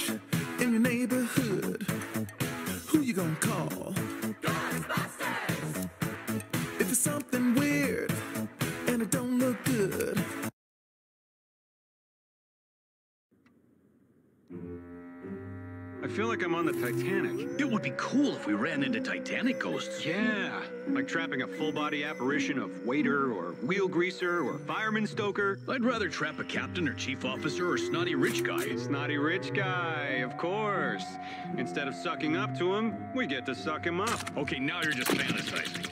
strange like I'm on the Titanic. It would be cool if we ran into Titanic ghosts. Yeah, like trapping a full-body apparition of waiter or wheel greaser or fireman stoker. I'd rather trap a captain or chief officer or snotty rich guy. Snotty rich guy, of course. Instead of sucking up to him, we get to suck him up. Okay, now you're just fantasizing.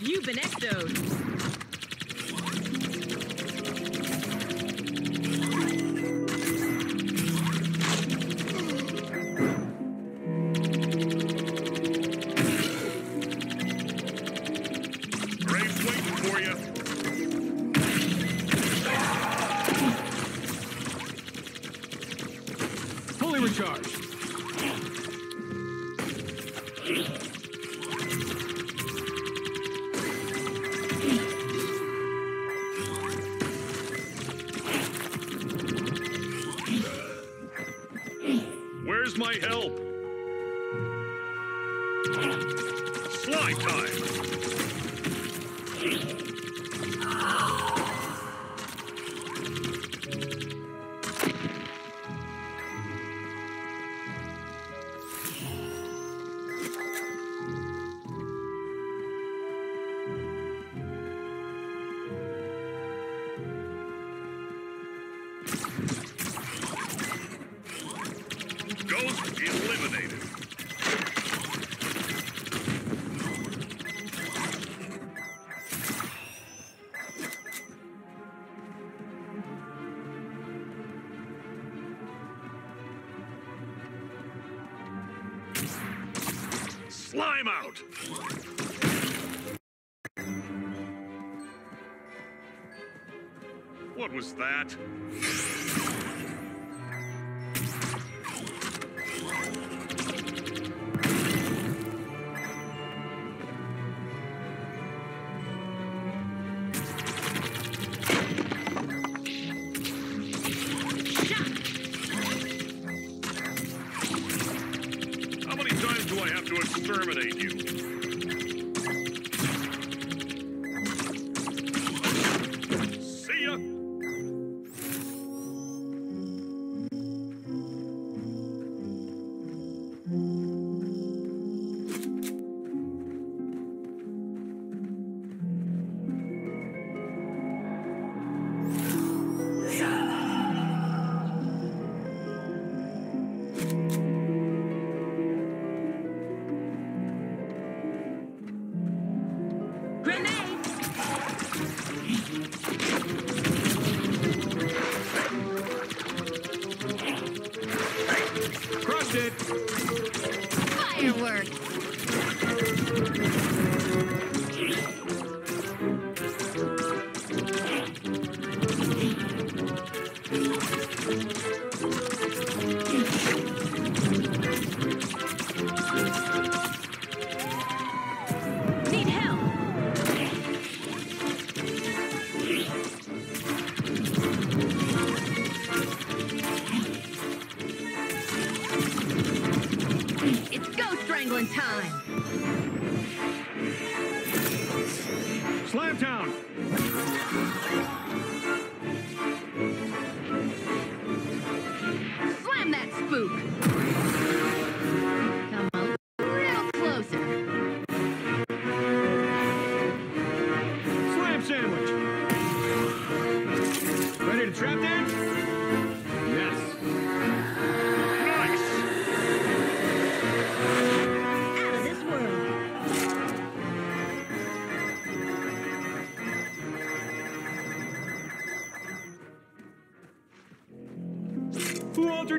You've been ectoed. Slime out! What was that?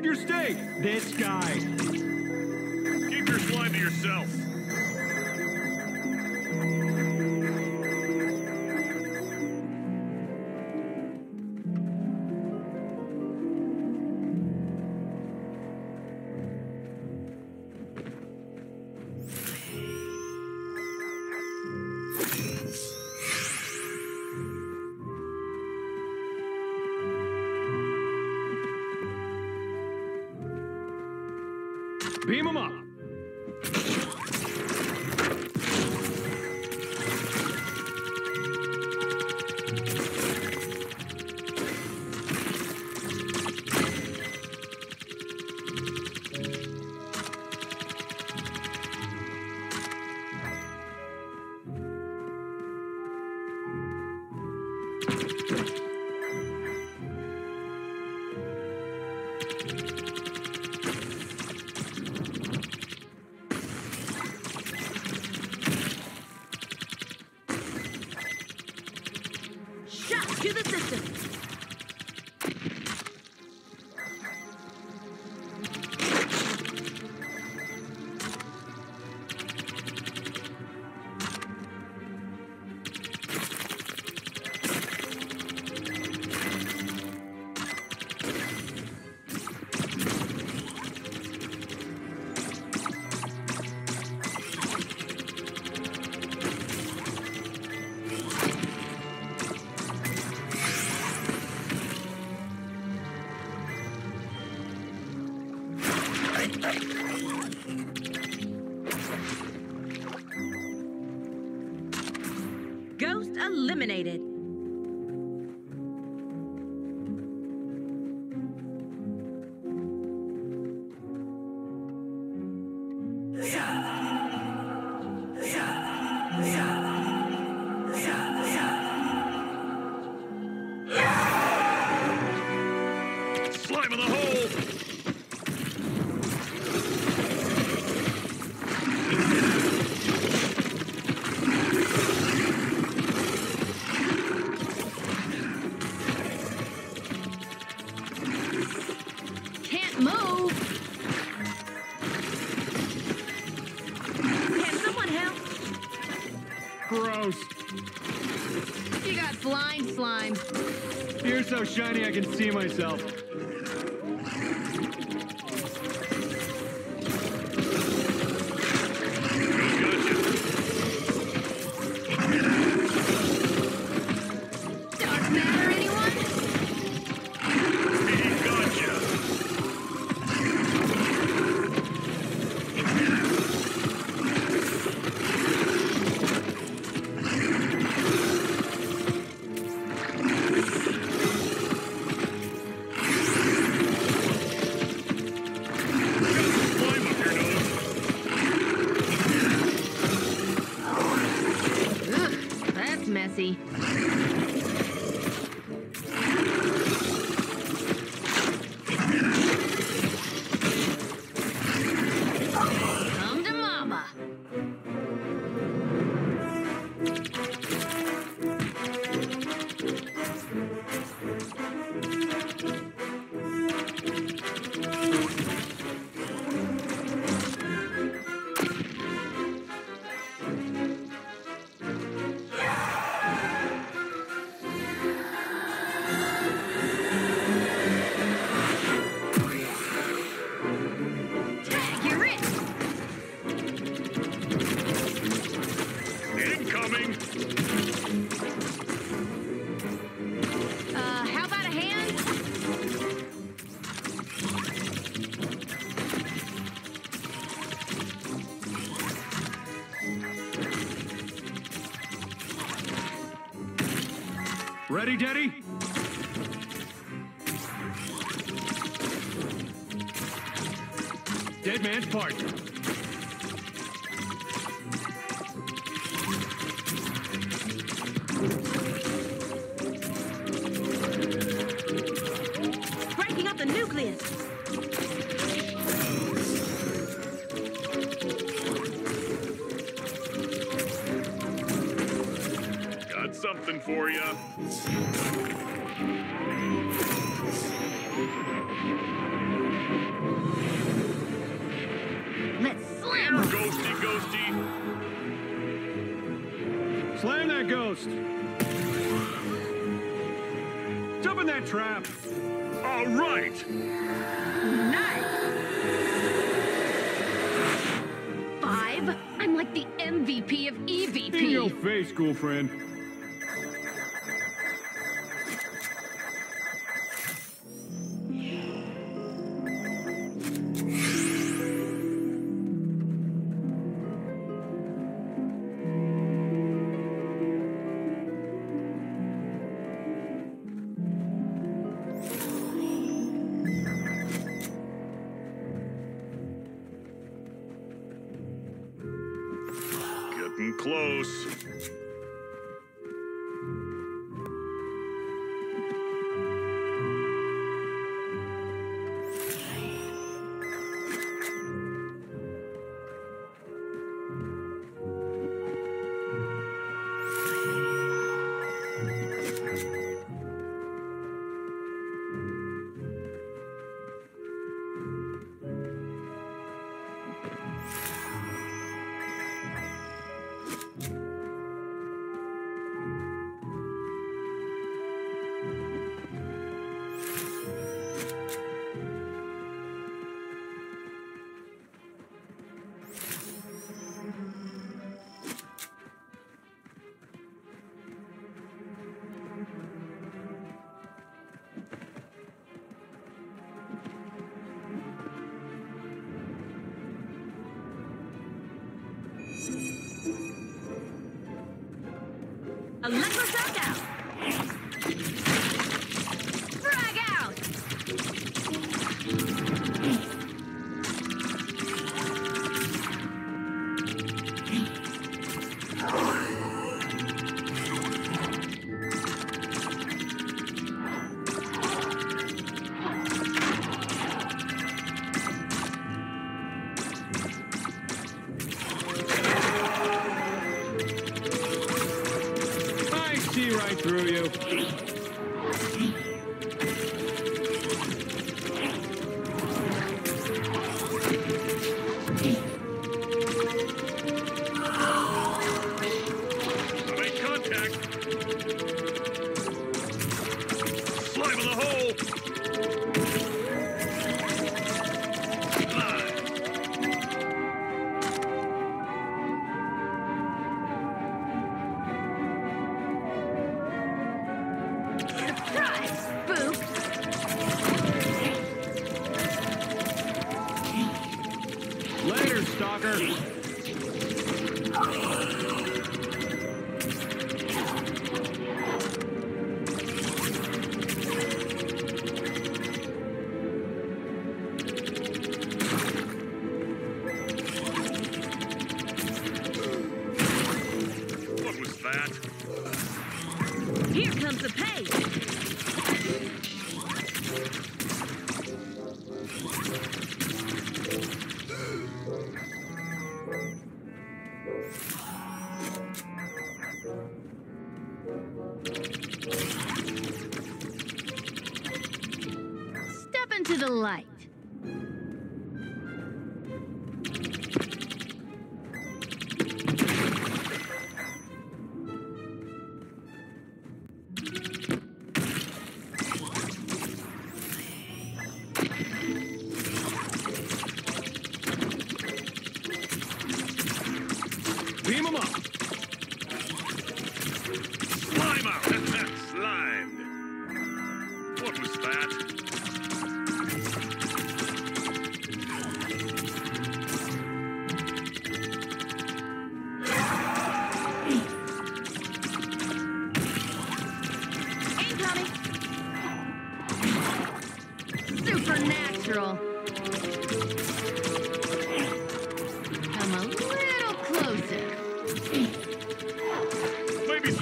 Your state? This guy. Keep your slime to yourself. Beam him up! so shiny I can see myself. Ready, Daddy? school friend.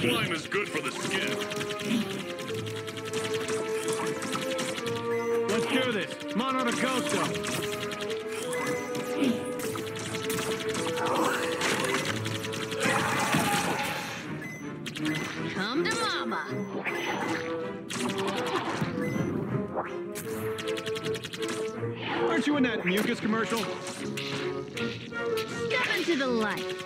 Slime is good for the skin. Let's do this. Mono to Ghosto. Come to Mama. Aren't you in that mucus commercial? Step into the light.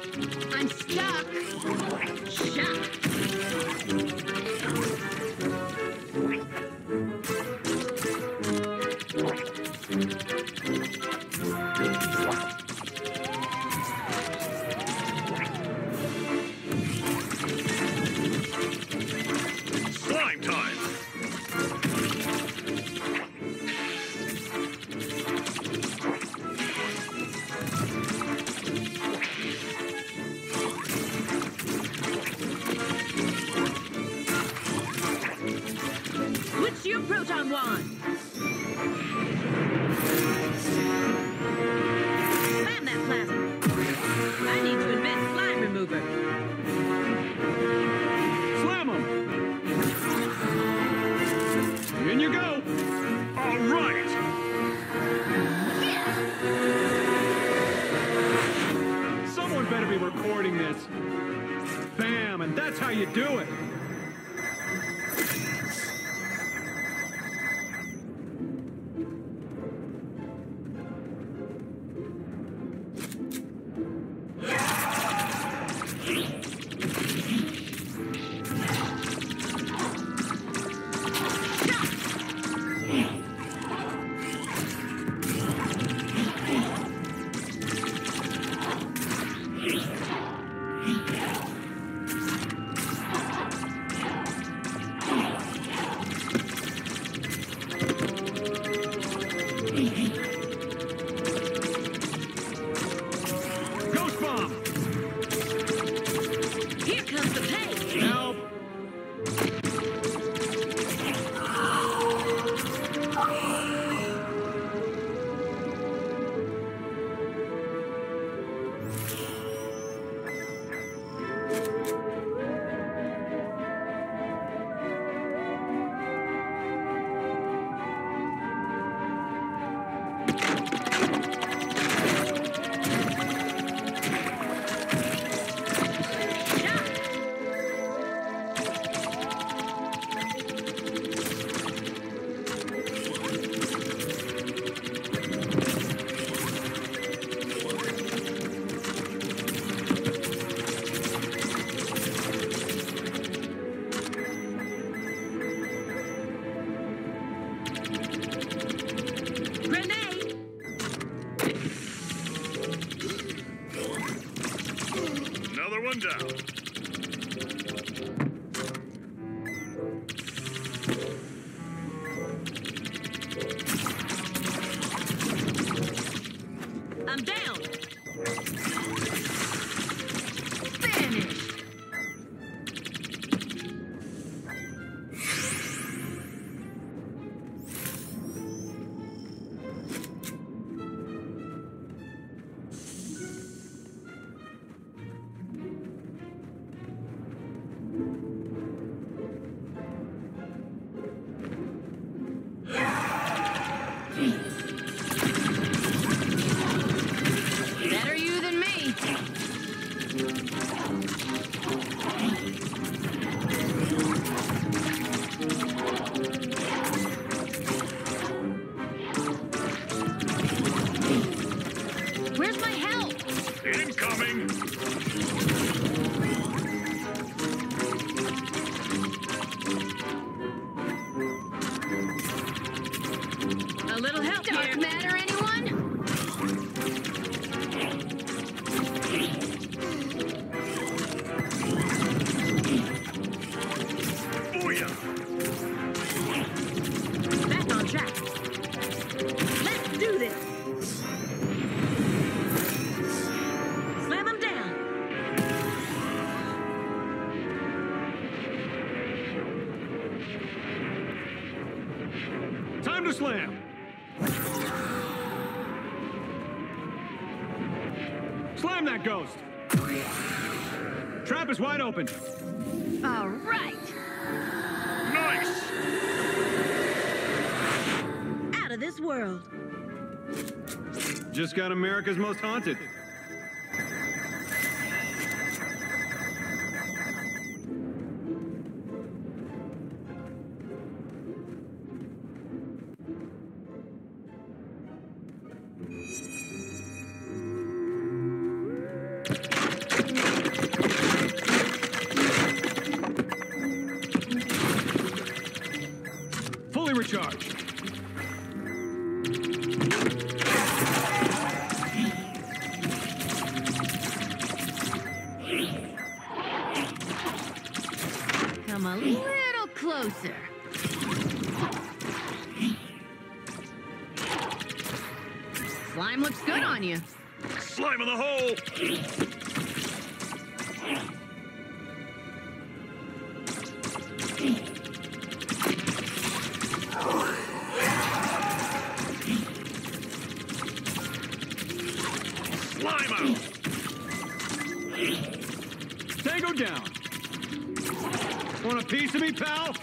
just got America's Most Haunted. Tango down. Want a piece of me, pal?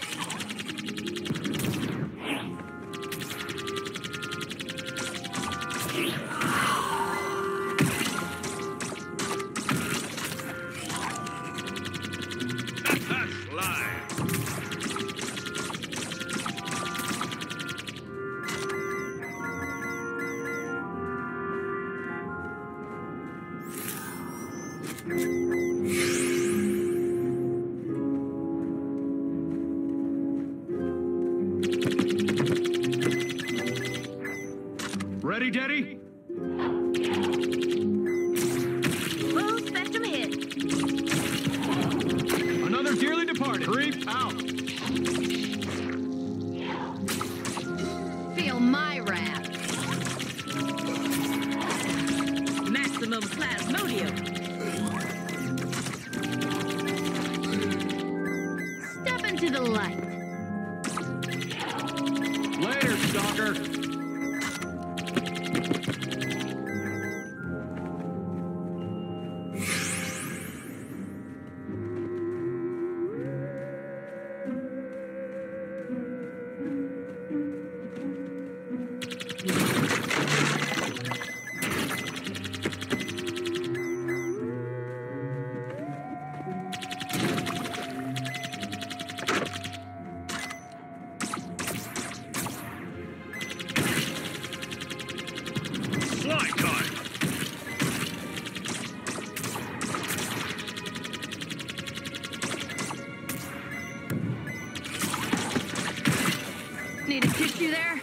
Get you there?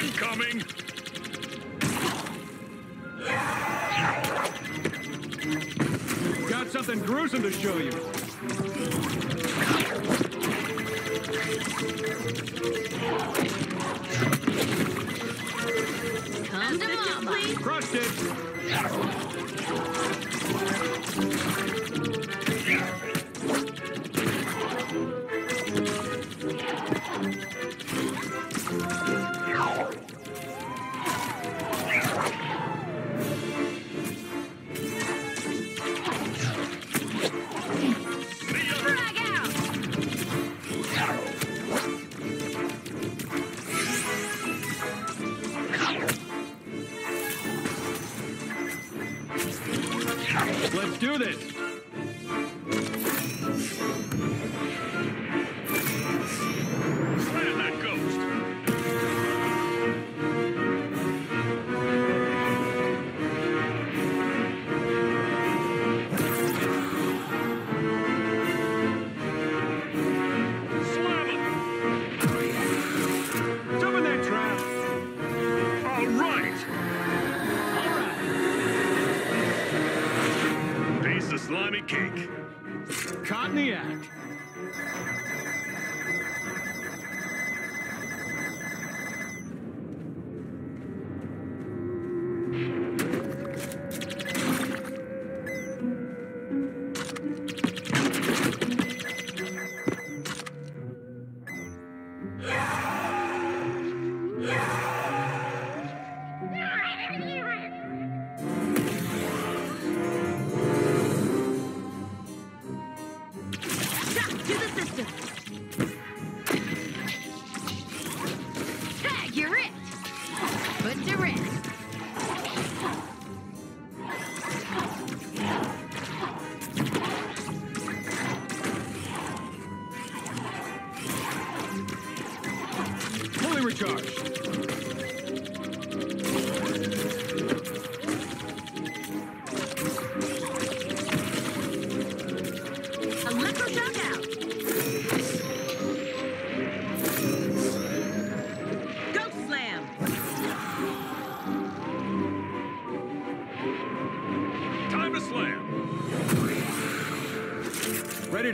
Incoming! Got something gruesome to show you.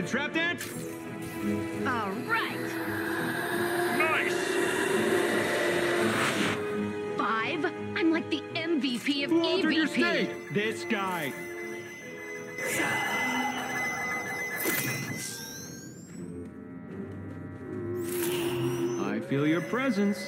trap dance? All right. Nice! Five? I'm like the MVP of Walter, EVP. State. This guy. I feel your presence.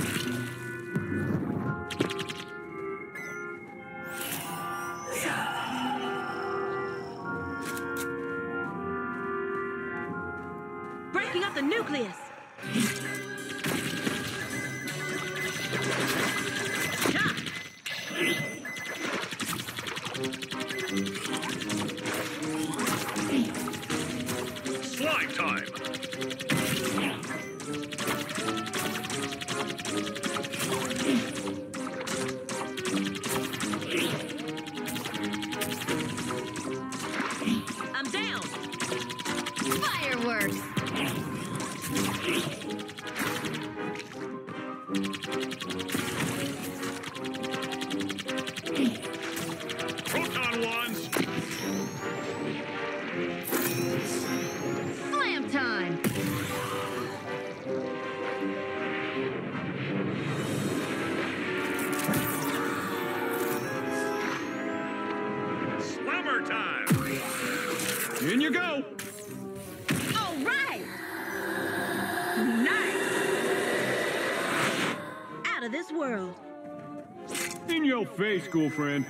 school friend.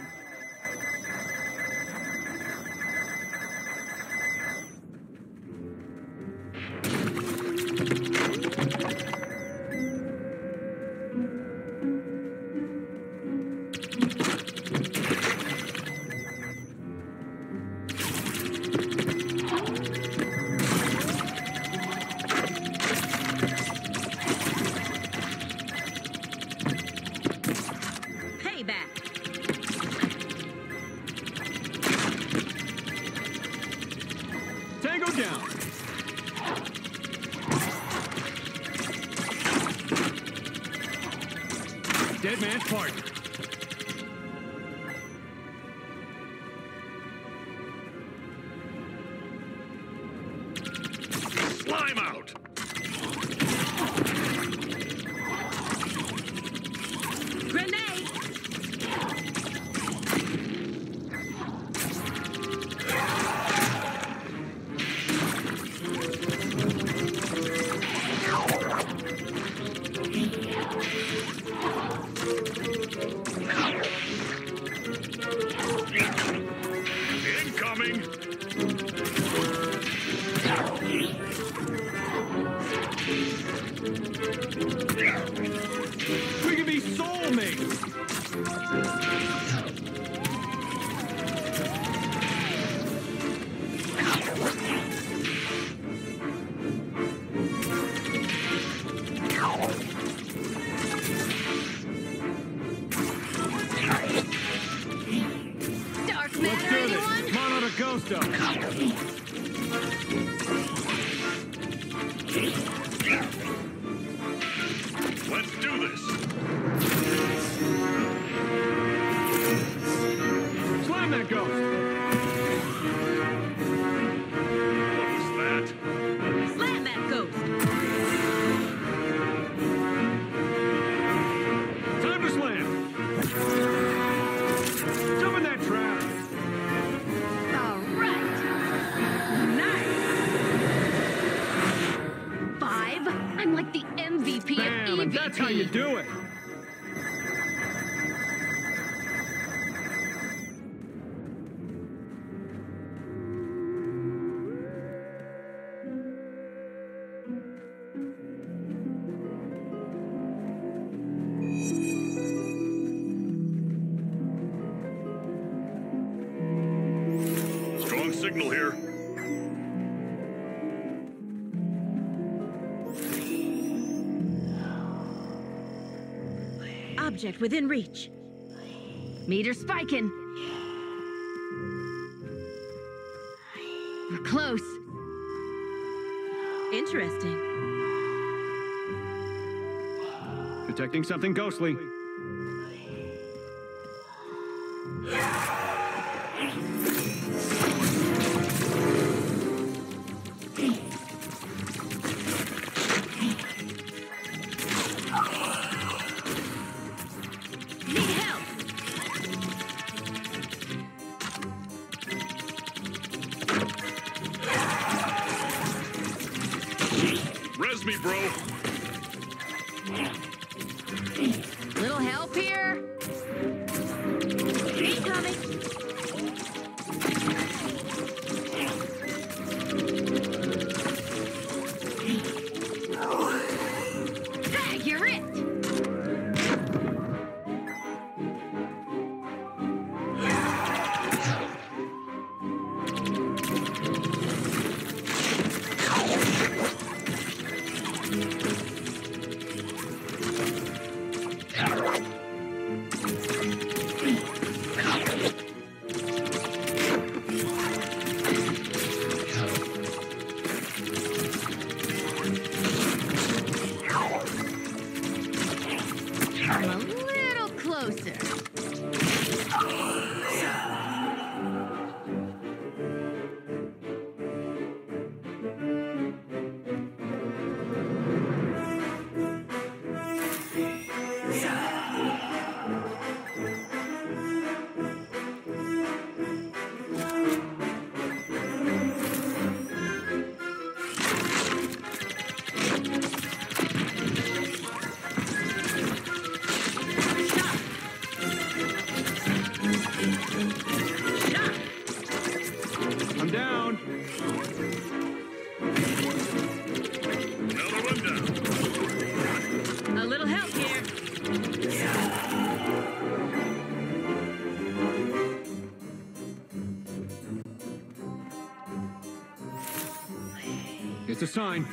man. part. That's how you do object within reach. Meter spiking. We're close. Interesting. Detecting something ghostly. sign.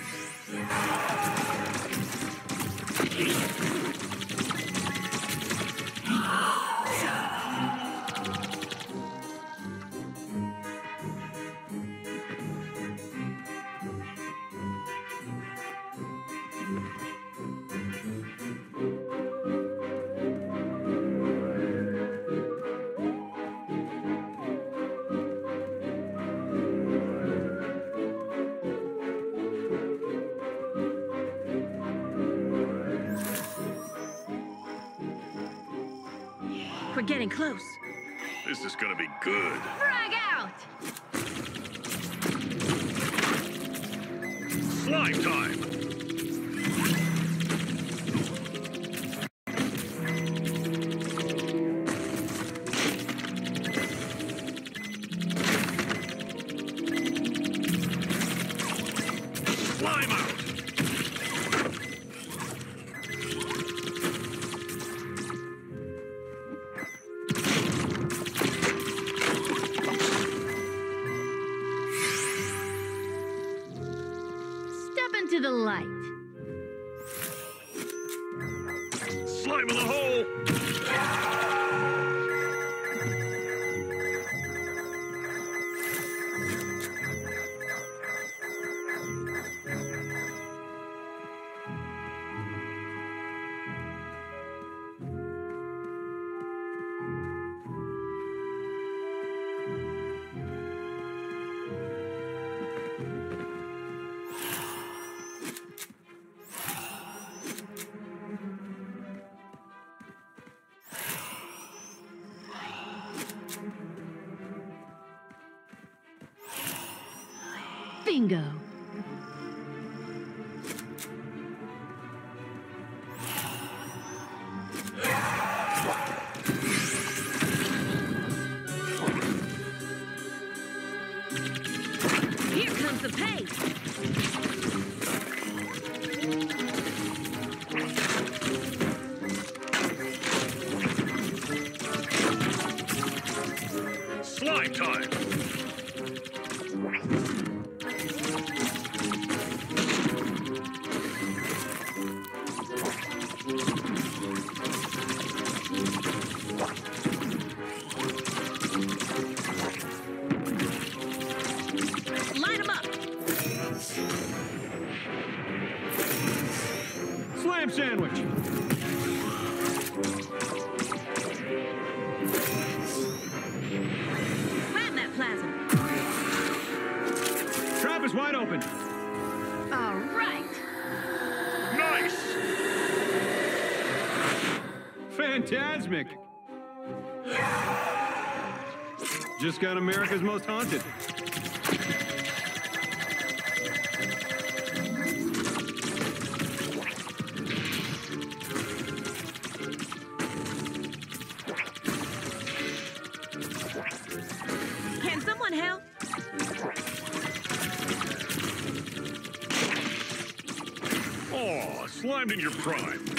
the light. just got America's Most Haunted. Can someone help? Oh, slimed in your prime.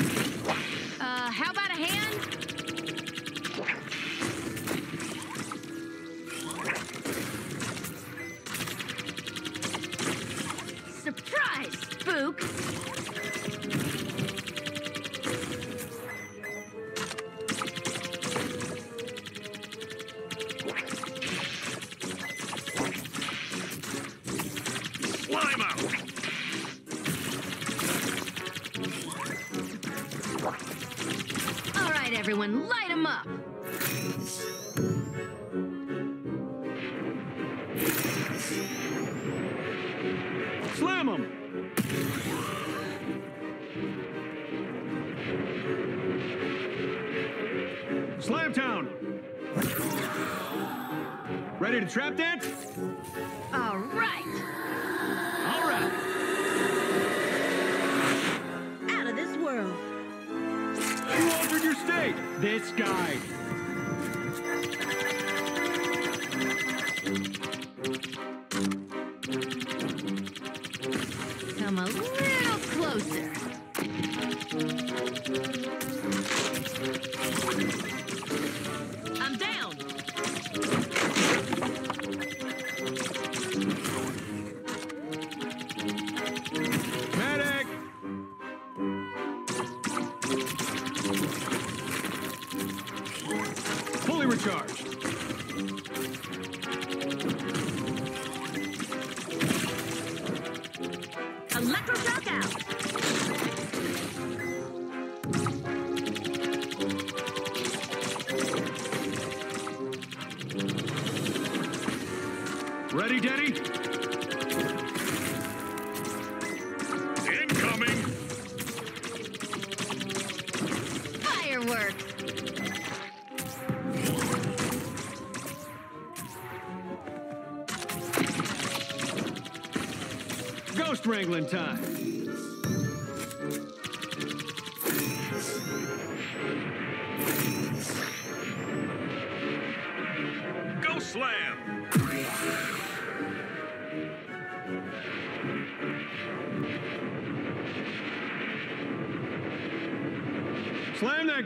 for dugout.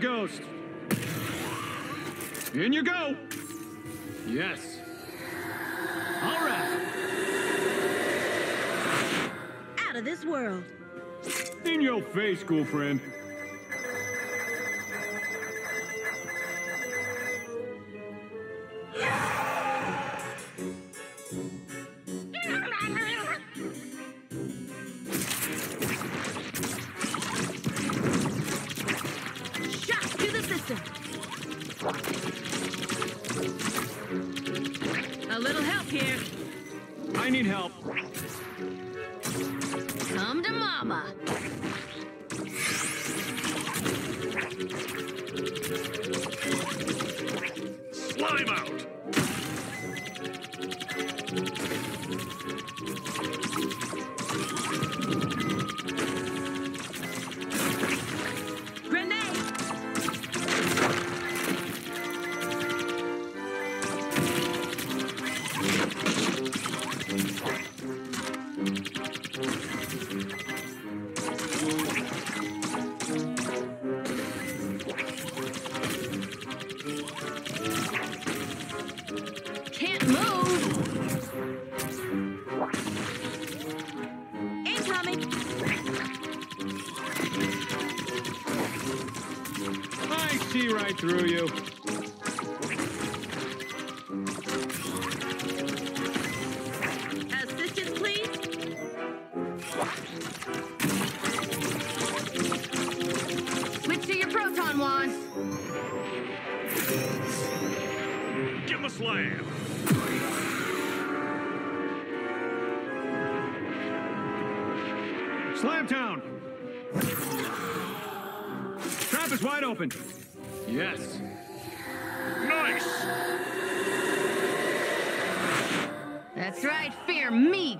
Ghost. In you go. Yes. All right. Out of this world. In your face, cool friend.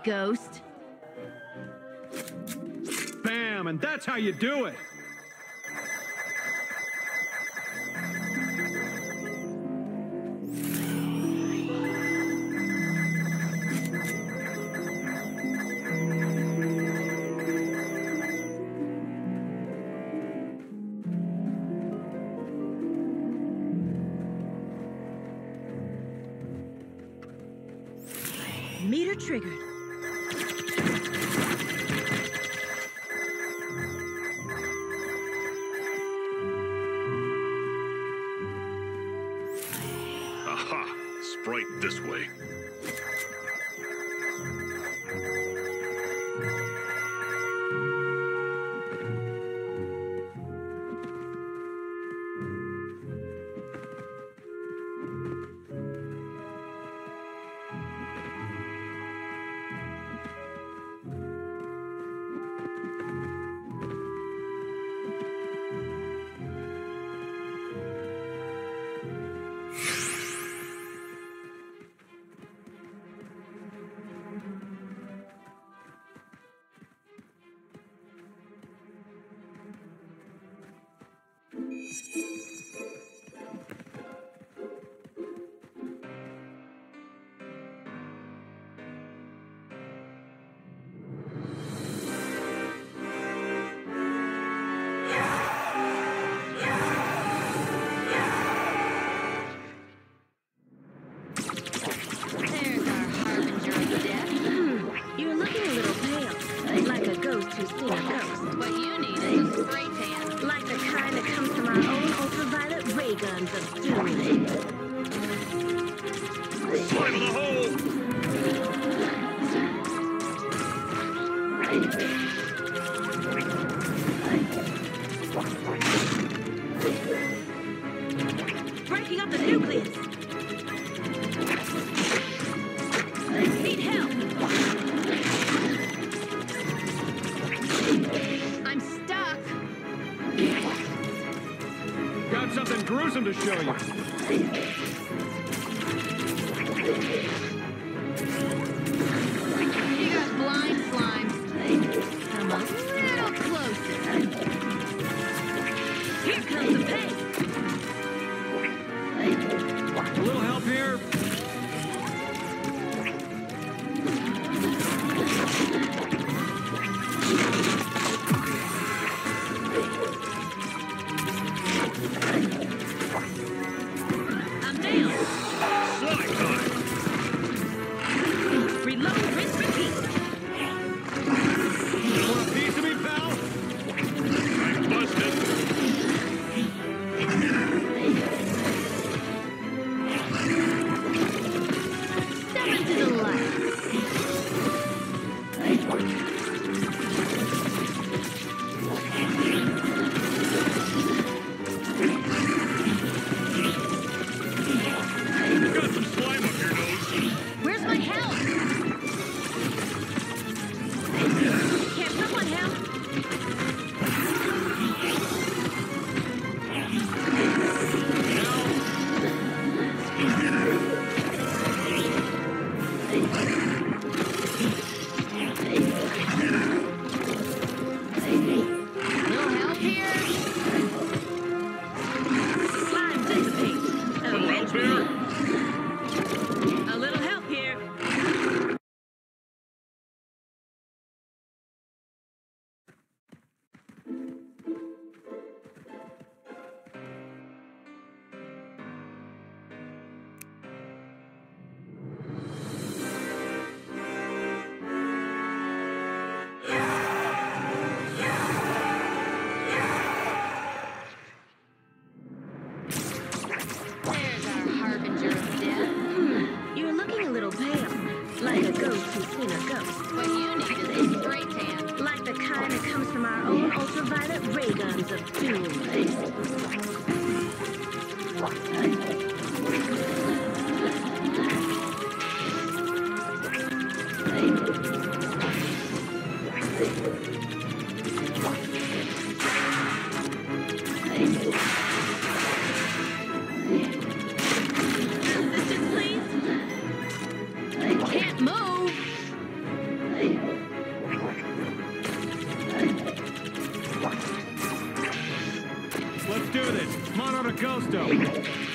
ghost. Bam, and that's how you do it! Show you. This. Mono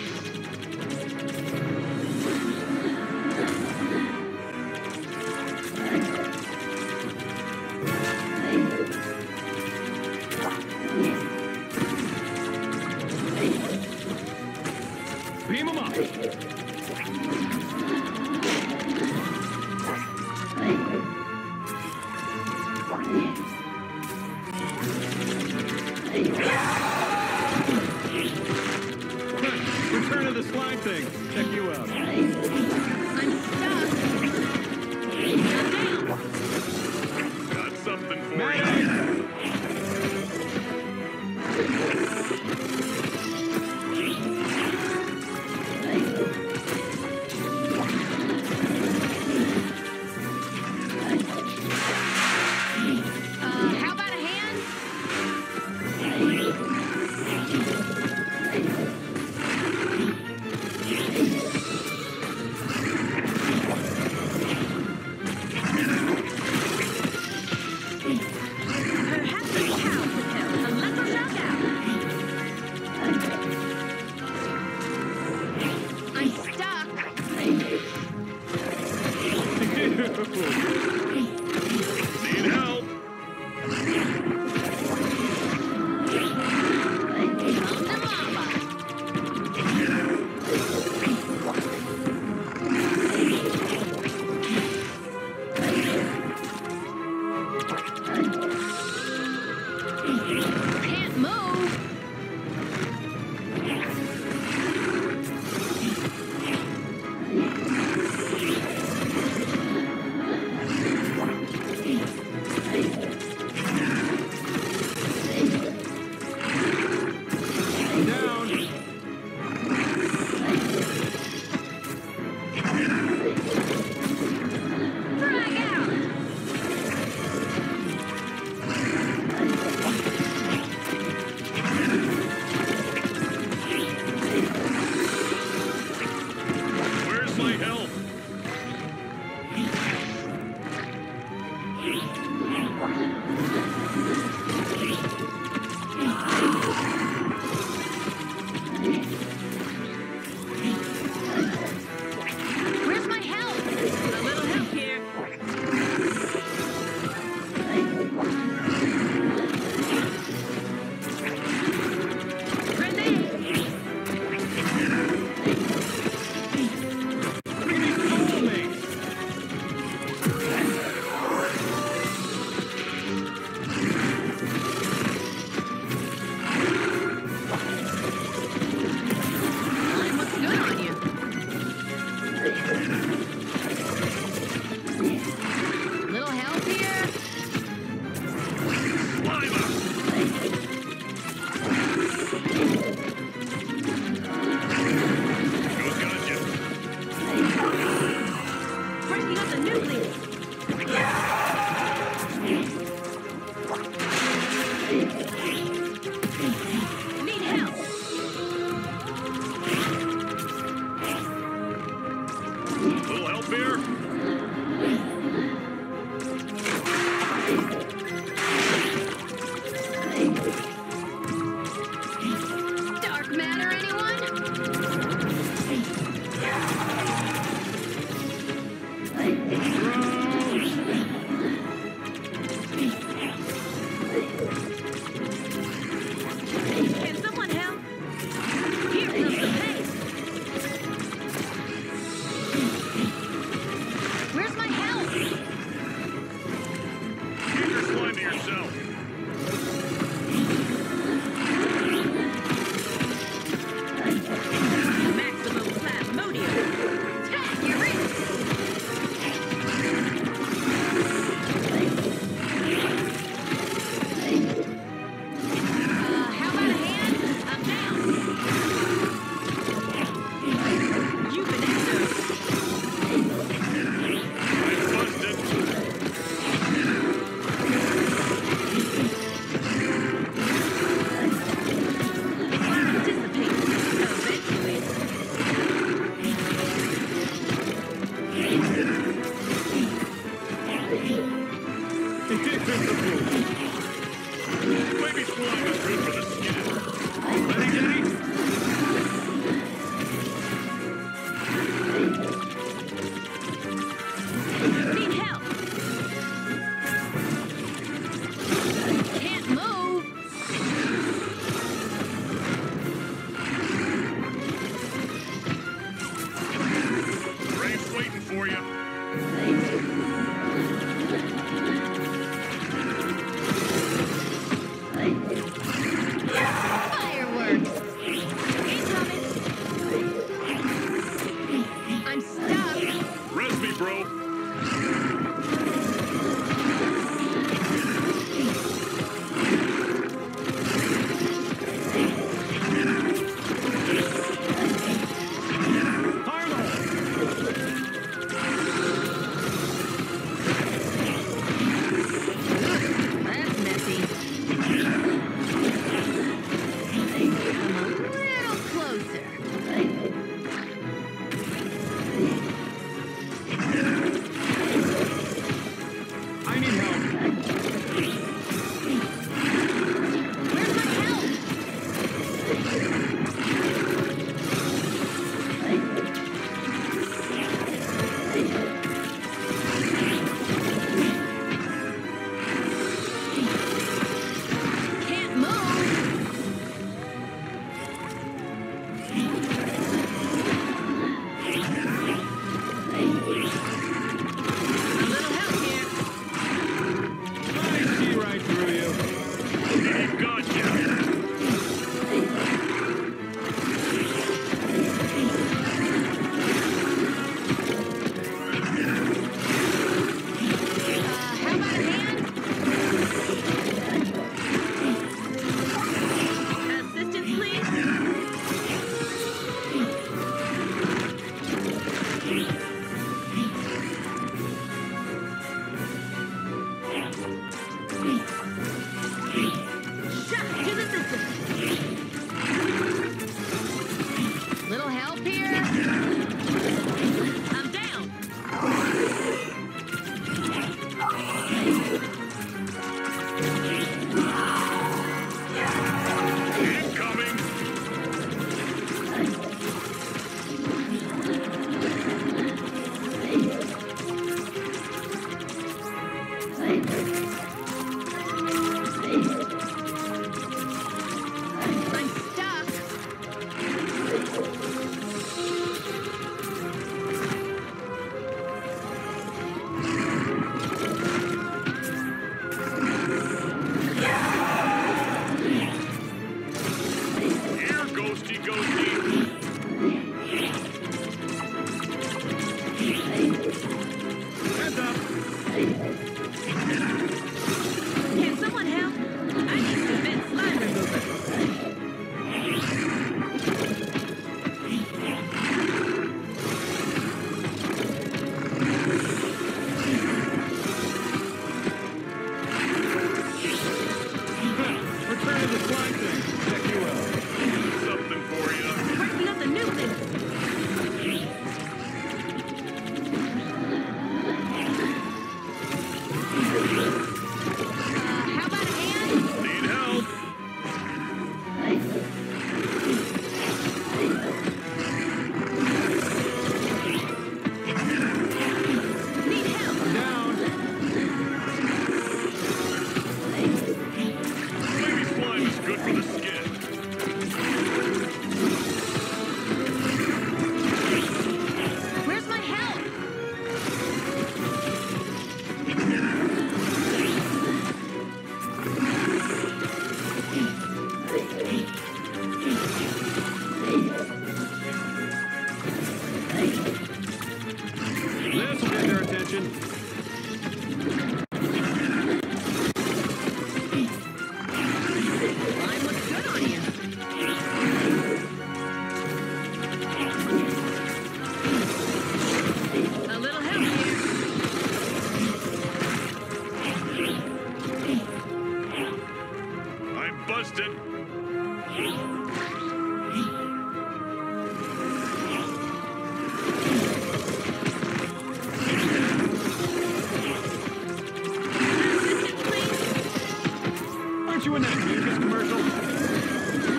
Mucus commercial?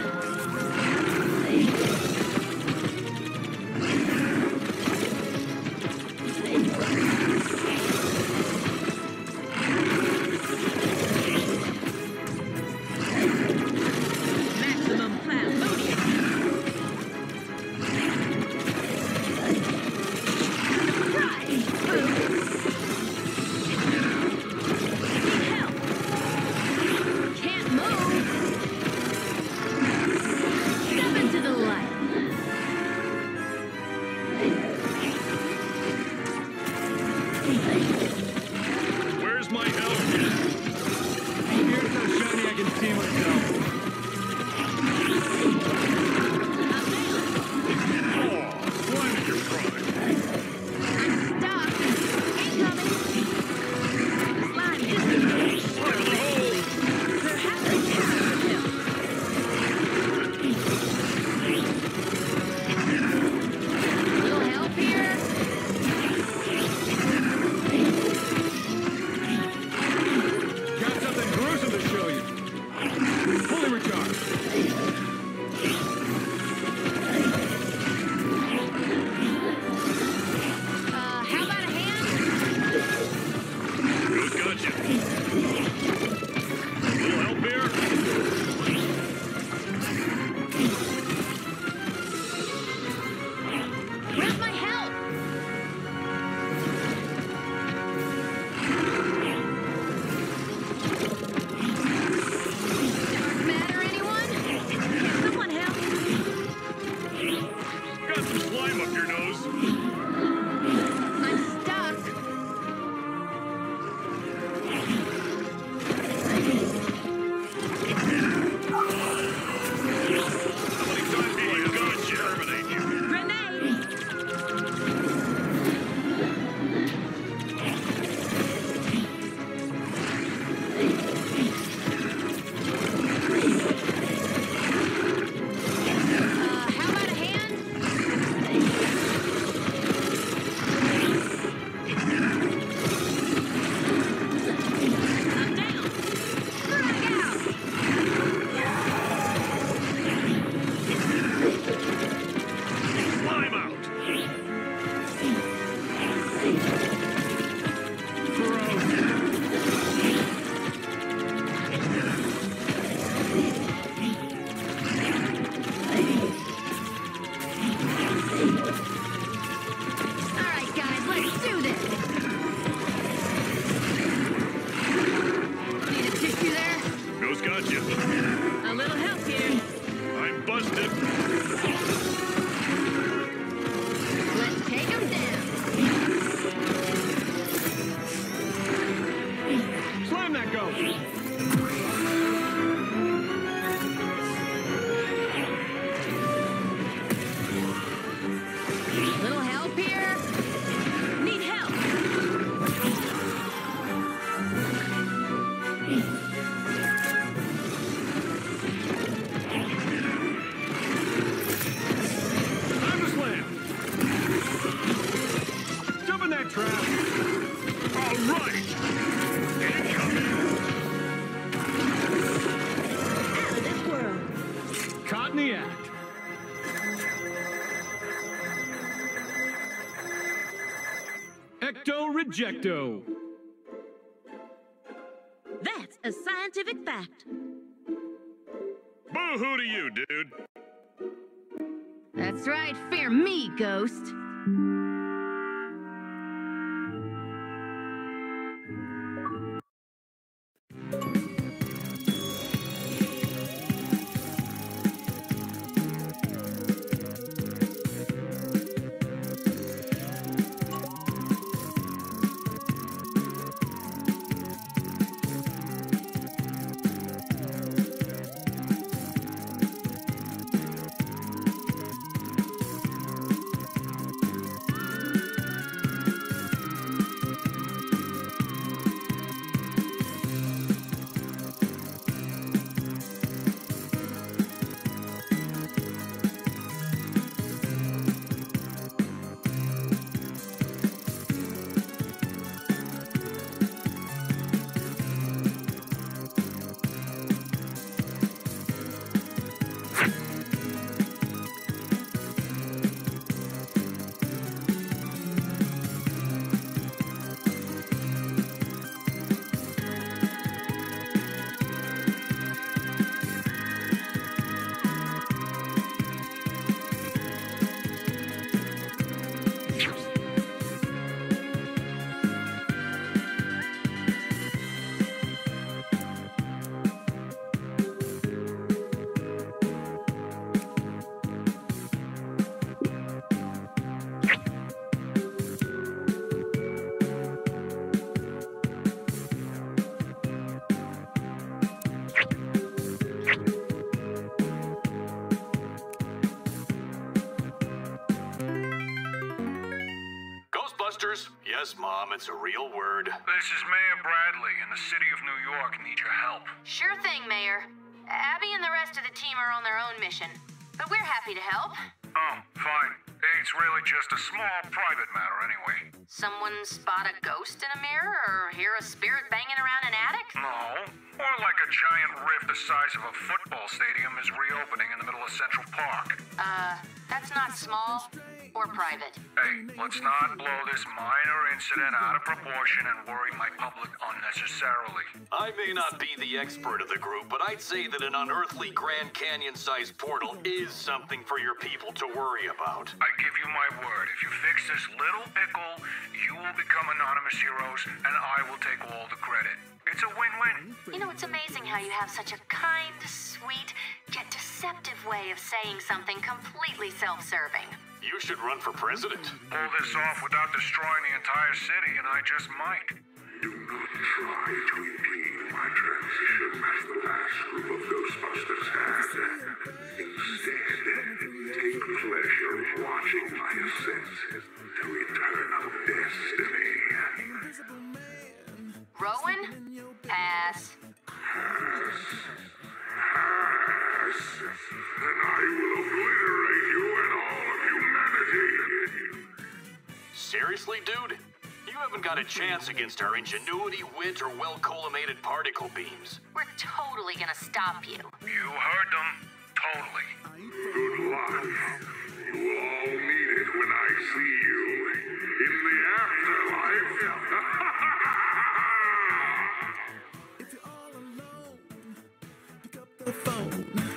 Ecto That's a scientific fact. Boo-hoo to you, dude. That's right, fear me, ghost. This is Mayor Bradley and the city of New York. Need your help. Sure thing, Mayor. Abby and the rest of the team are on their own mission, but we're happy to help. Oh, fine. It's really just a small private matter anyway. Someone spot a ghost in a mirror or hear a spirit banging around an attic? No. Or like a giant rift the size of a football stadium is reopening in the middle of Central Park. Uh, that's not small or private. Hey, let's not blow this minor incident out of proportion and worry my public unnecessarily. I may not be the expert of the group, but I'd say that an unearthly Grand Canyon sized portal is something for your people to worry about. I give you my word, if you fix this little pickle, you will become anonymous heroes, and I will take all the credit. It's a win-win. You know, it's amazing how you have such a kind, sweet, yet deceptive way of saying something completely self serving. You should run for president. Pull this off without destroying the entire city, and I just might. Do not try to impede my transition as the last group of Ghostbusters had. Instead, take pleasure in watching my ascent to eternal destiny. Rowan? Pass. Yes, and I will obliterate you Seriously, dude? You haven't got a chance against our ingenuity, wit, or well collimated particle beams. We're totally gonna stop you. You heard them. Totally. Good luck. You will all need it when I see you in the afterlife. If you're all alone, pick up the phone.